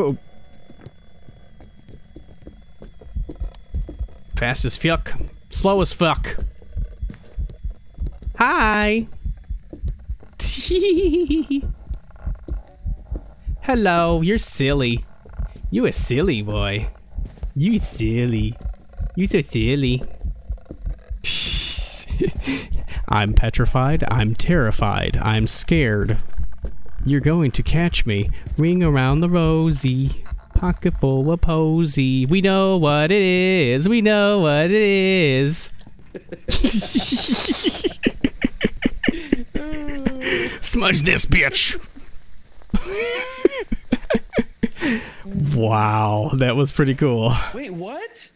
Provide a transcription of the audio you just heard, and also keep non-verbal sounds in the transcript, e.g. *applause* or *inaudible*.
*laughs* Fast as fuck. Slow as fuck. Hi. *laughs* Hello, you're silly. You a silly boy. You silly. You so silly. *laughs* I'm petrified. I'm terrified. I'm scared. You're going to catch me. Ring around the rosy. Pocket full of posy. We know what it is. We know what it is. *laughs* Smudge this bitch. *laughs* wow, that was pretty cool. Wait, what?